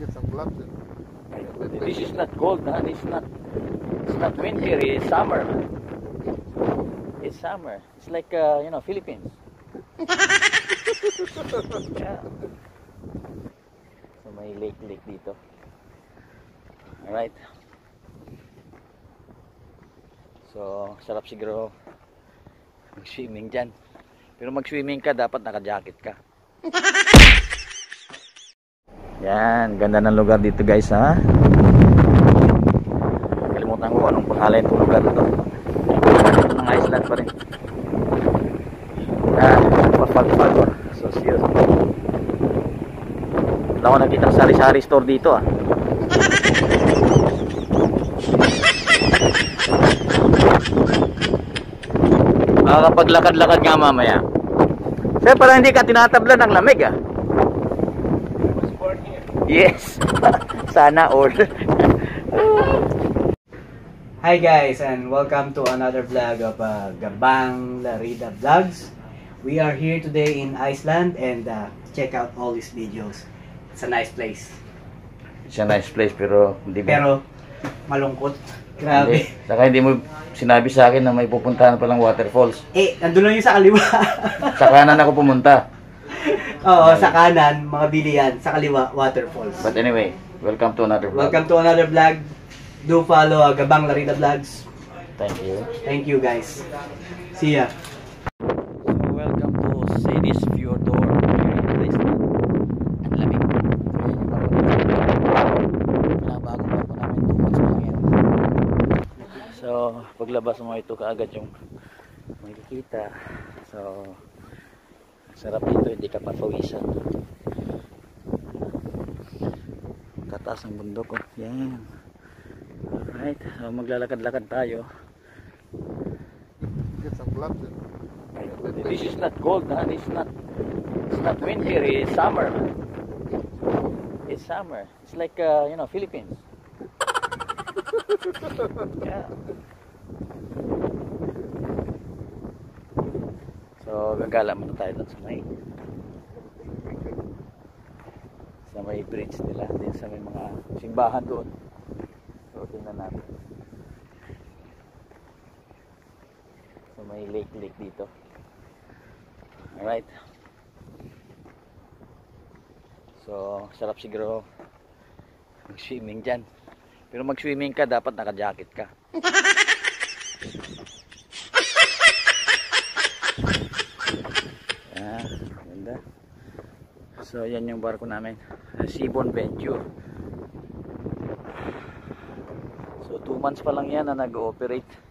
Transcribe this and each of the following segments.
get some gloves. This is not cold, man. It's not. It's not winter. It's summer, man. It's summer. It's like uh, you know Philippines. yeah. So may lake lake dito. Alright. So sarap siguro mag-swimming dyan. Pero mag-swimming ka dapat naka-jacket ka. Yan, ganda ng lugar dito guys ha. Kalimutan ko anong pangalan itong lugar. Ito ng Iceland pa rin. Ah, papag-pag. So serious. Wala ko nakita sari-sari store dito ah. Makakapaglakad-lakad nga mamaya. Sir, parang hindi ka tinatabla ng lamig ah. Yes. Sana all. Hi guys and welcome to another vlog of uh, Gabang Larida Vlogs. We are here today in Iceland and uh, check out all these videos. It's a nice place. It's a nice place pero hindi mo Pero malungkot. Grabe. Hindi. Saka hindi mo sinabi sa akin na may pupuntahan palang waterfalls. Eh, nandun lang yung sa kaliwa. Sa kanan ako pumunta. Oo, sa kanan, mga bilian. Sa kaliwa, waterfalls. But anyway, welcome to another vlog. Welcome to another vlog. Do follow uh, Gabang Larida Vlogs. Thank you. Thank you guys. See ya. So welcome to Sadis Fjordor. Ang lamig. Ayan yung barko. Pinabagong barko namin. 2 months pa lang yan. So paglabas mo ito kaagad yung makikita. So sarap dito. Hindi ka papawisan. Kataas ng bundok. Oh. Yan. Alright. So maglalakad-lakad tayo. Get some gloves. This is not cold, man. It's not. It's not winter. It's summer, man. It's summer. It's like uh, you know Philippines. yeah. So gagala muna tayo doon sa may sa may bridge nila din sa may mga simbahan doon. So tingnan natin. So may lake lake dito. Alright. So, sarap siguro mag-swimming dyan. Pero mag-swimming ka, dapat naka-jacket ka. ah, ganda. So, yan yung barko namin. Seaborn Venture. So, 2 months pa lang yan na nag-ooperate.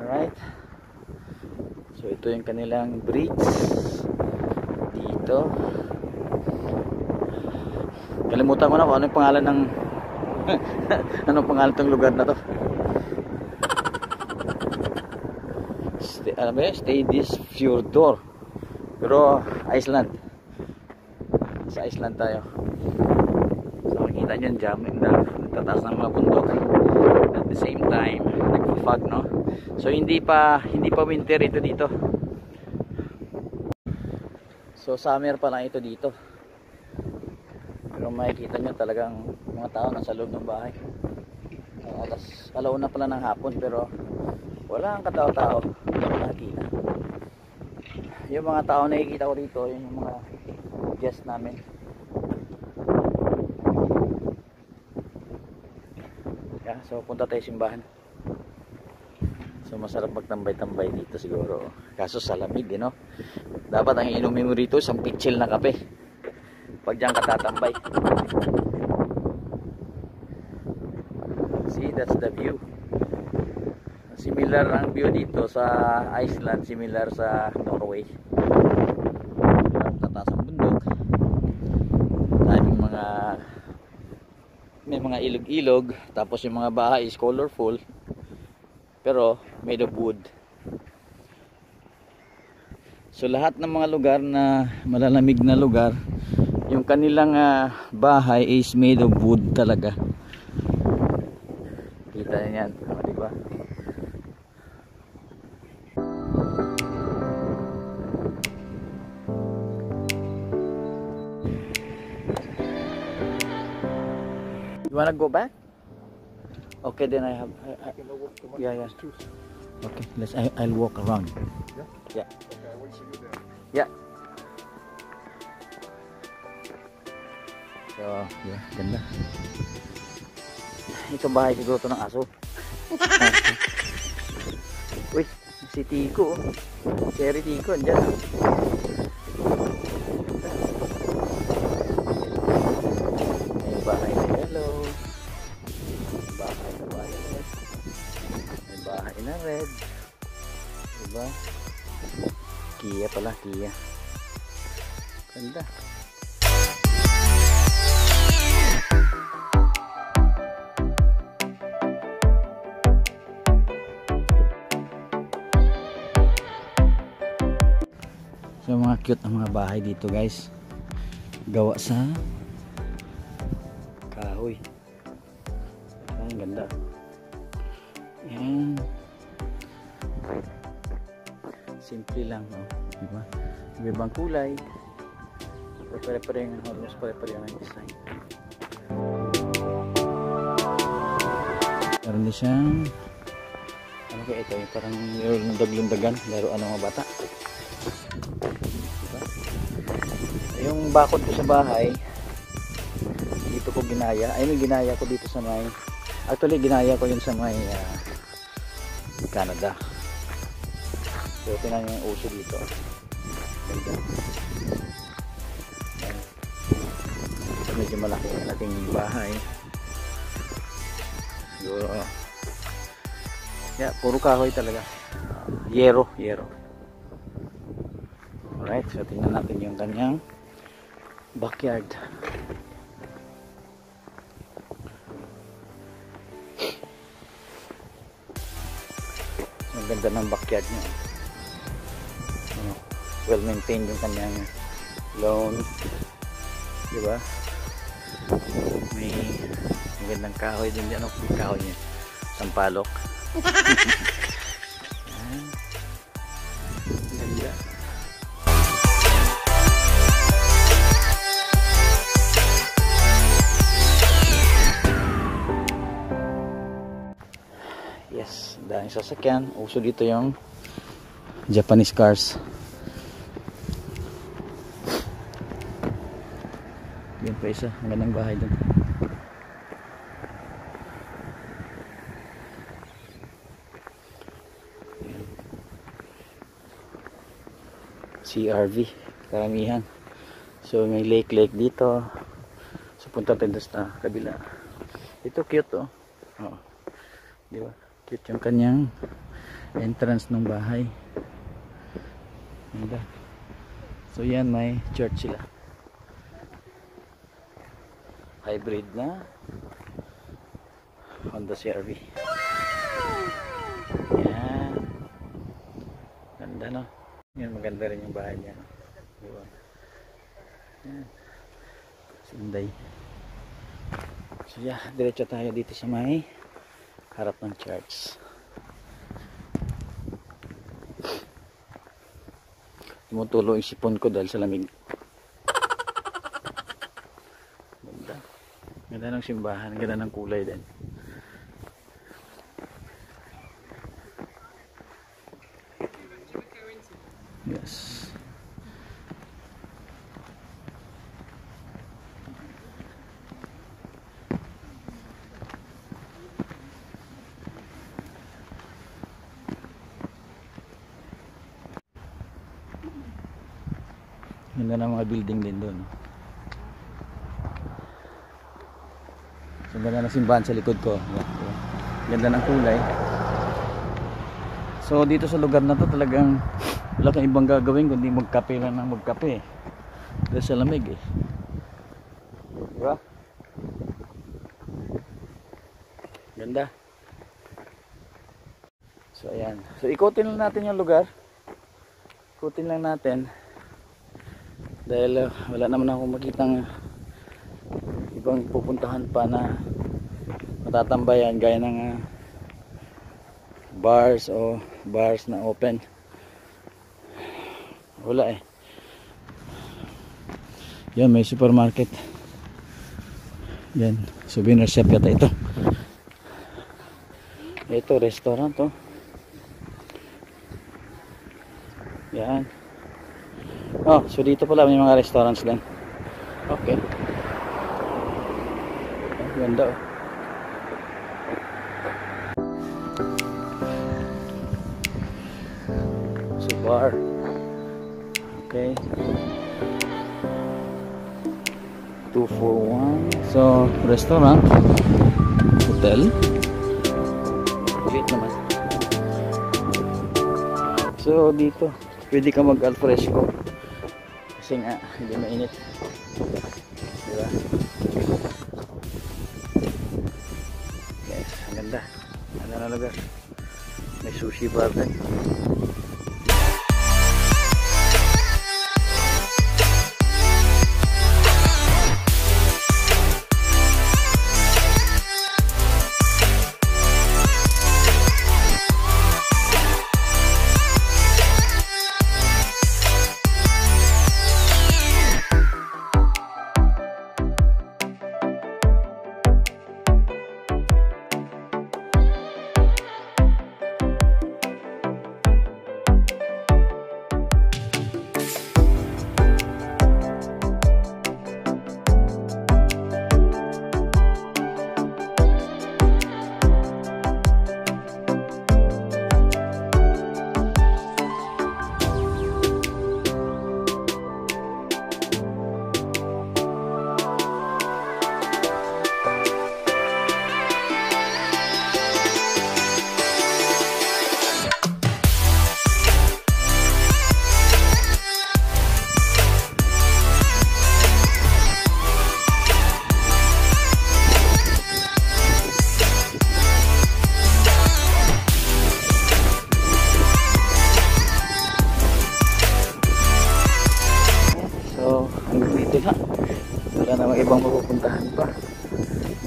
Alright. So ito yung kanilang bridge dito. Kalimutan ko na kung ano yung pangalan ng anong pangalan ng lugar na to. Stay, ano ba yun? Stay this Fjordur. Pero Iceland. Sa Iceland tayo. So makikita nyo yung jamming na nagtataas ng mga bundok. At the same time, nagpa-fog no. So hindi pa hindi pa winter ito dito. So summer pa lang ito dito. Pero makikita nyo talagang mga tao nasa loob ng bahay. Alas alauna pala ng hapon pero wala ang katao-tao. Yung mga tao na nakikita ko dito, yun yung mga guests namin. Yeah, so punta tayo simbahan. So masarap magtambay-tambay dito siguro. Kaso sa lamig, eh, no? Dapat ang inumin mo rito isang pitchil na kape. Pag diyan ka. See, that's the view. Similar ang view dito sa Iceland, similar sa Norway. Tataas ang bundok. Daming mga may mga ilog-ilog, tapos yung mga bahay is colorful pero made of wood so lahat ng mga lugar na malalamig na lugar yung kanilang ah, bahay is made of wood talaga wanna go back? Okay, then I have. I, I, Yeah, yeah. okay, let's. I, I'll walk around. Yeah? Yeah. Okay, I will see you there. Yeah. So, yeah, ganda. Ito bahay siguro to ng aso. Uy, si Tico. oh. Si Harry Tico, andyan. Ganda. So mga cute ang mga bahay dito guys. Gawa sa kahoy. Ang ganda. Yan. Simple lang, no? Diba? Iba-ibang kulay. Pero pare-pare yung almost pare-pare yung design. Meron din siyang ano kaya ito? Yung parang lundag-lundagan. Laro ano mga bata. Diba? Yung bakod ko sa bahay, dito ko ginaya. Ay, may ginaya ko dito sa may Actually, ginaya ko yun sa may ah, Canada. So, tinan yung uso dito. Ganda. Medyo malaki laking bahay. Siguro, oh. Yeah, puro kahoy talaga. Ah, yero, yero. Alright, so tingnan natin yung kanyang backyard. Ang ganda ng backyard niya. Ano, well maintained yung kanyang lawn. Di ba? Magandang kahoy din. Ano yung kahoy niya? Sampalok. Ganda. Yes, daming sasakyan. Uso dito yung Japanese cars. Yan pa isa. Magandang bahay dun. CRV. Karamihan. So may lake-lake dito. So punta tayo sa kabila. Ito cute oh. Oo. Di ba? Cute yung kanyang entrance ng bahay. Ganda. So yan may church sila. Hybrid na Honda CRV. Yan. Ganda no? Maganda rin yung bahay niya. Di ba? Yan. Sunday. So yeah, diretso tayo dito sa may harap ng church. Tumutulo yung sipon ko dahil sa lamig. Ganda. Ganda ng simbahan. Ganda ng kulay din. Yes. Ganda ng mga building din doon. So, ganda ng simbahan sa likod ko. Ganda ng kulay. So dito sa lugar na to talagang wala kang ibang gagawin kundi magkape lang ng magkape. Dahil sa lamig eh. Diba? Ganda. So ayan. So ikutin lang natin yung lugar. Ikutin lang natin. Dahil uh, wala naman ako makitang ibang pupuntahan pa na matatambayan gaya ng uh, bars o bars na open. Wala eh. Yan may supermarket. Yan, souvenir shop yata ito. Ito, restaurant to. Yan. Oh, so dito pala may mga restaurants din. Okay. Ganda oh. So bar. Okay. 241. So, restaurant. Hotel. Ulit naman. So, dito. Pwede ka mag alfresco. Kasi nga, hindi mainit. Diba? Yes, ang ganda. Ano na lugar. May sushi bar din.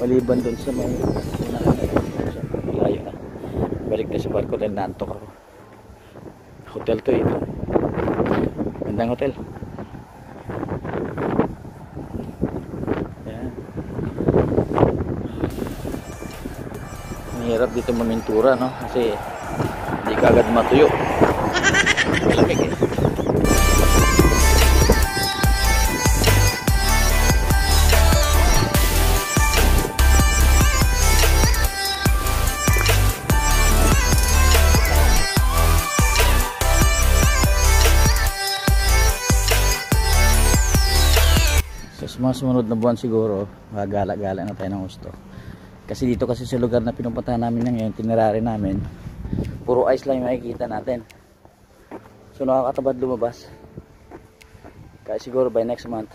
Maliban dun sa may layo na. Balik na sa barko dahil naantok ako. Hotel to ito. Gandang hotel. Yan. Mahirap dito mamintura, no? Kasi hindi ka agad matuyo. Sumunod na buwan siguro, magagala-gala na tayo ng gusto. Kasi dito kasi sa lugar na pinupuntahan namin na ngayon, tinirari namin, puro ice lang yung makikita natin. So nakakatabad lumabas. Kaya siguro by next month,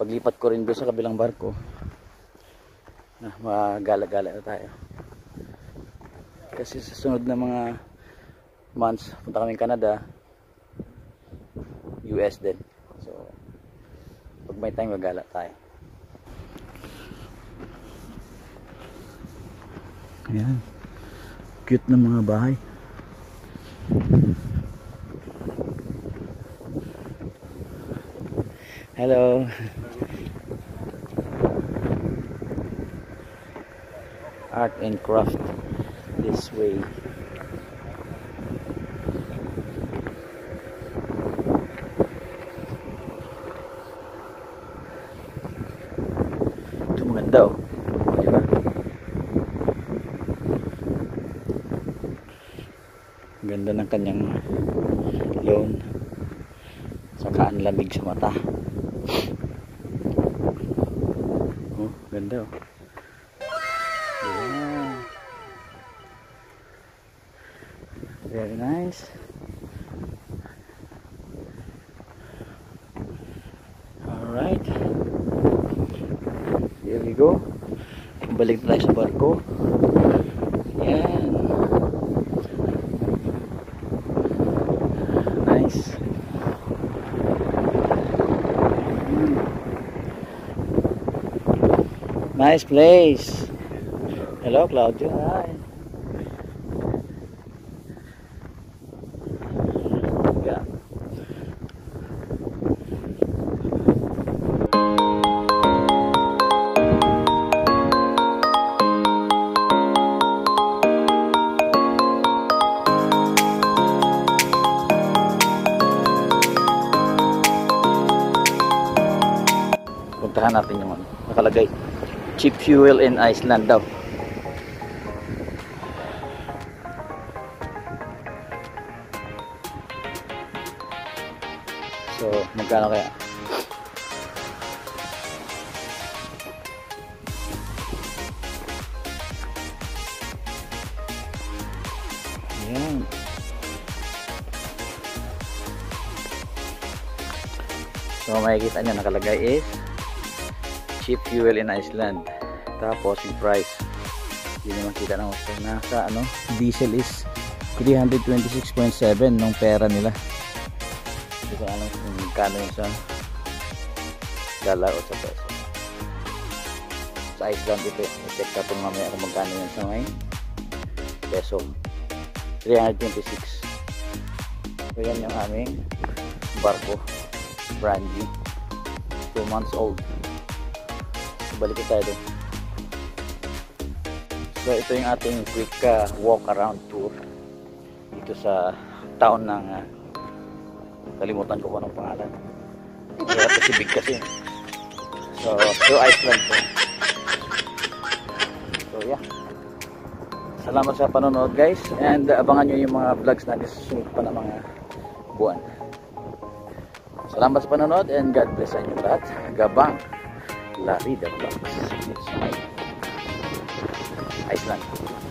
paglipat ko rin doon sa kabilang barko, na magagala-gala na tayo. Kasi sa sunod na mga months, punta kami Canada, US din. May time magala tayo. Ayan. Cute na mga bahay. Hello. Art and craft this way Ito maganda oh. Di ba? Ganda ng kanyang lawn. Saka ang lamig sa mata. Oh, ganda oh. Yeah. Very nice. Alright. Here we go. Balik tayo sa barko. Yan. Nice place. Hello, Claudio. Hi. Yeah. Puntahan natin yung ano, nakalagay. Cheap fuel in Iceland daw. So, magkano kaya? Yan. So makikita nyo nakalagay is cheap fuel in Iceland. Tapos yung price. Hindi naman kita ng gusto. Nasa ano, diesel is 326.7 nung pera nila. Hindi ko alam kung kano yun sa dollar o sa peso. Sa Iceland ito, i-check natin mamaya kung magkano yun sa may peso. 326. So yan yung aming barko brand new 2 months old balik tayo dun so ito yung ating quick uh, walk around tour dito sa town ng uh, kalimutan ko kung anong pangalan. Kaya Pacific kasi. So so Iceland po. So yeah. Salamat sa panonood guys. And uh, abangan nyo yung mga vlogs natin sa pa na mga buwan. Salamat sa panonood and God bless sa inyo lahat. Gabang Larida Vlogs. It's my Iceland.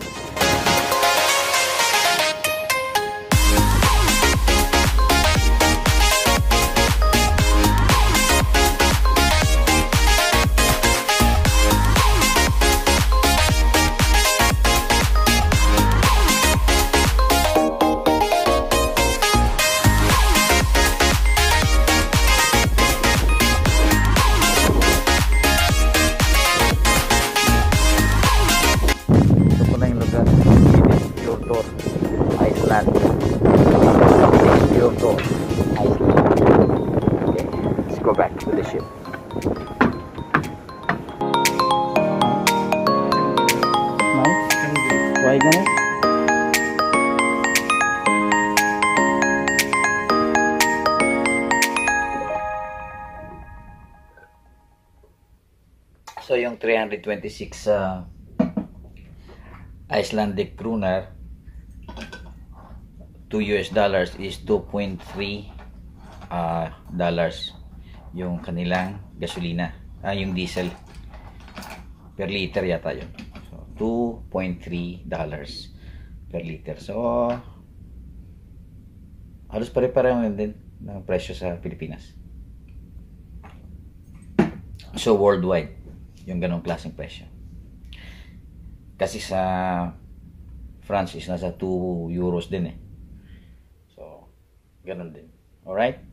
326 uh, Icelandic kroner 2 US dollars is 2.3 uh, dollars yung kanilang gasolina ah, yung diesel. Per liter yata yun. So 2.3 dollars per liter. So halos pare-pareho yun din ng presyo sa Pilipinas. So worldwide yung ganong klaseng presyo kasi sa France is nasa 2 euros din eh. So, ganun din. Alright?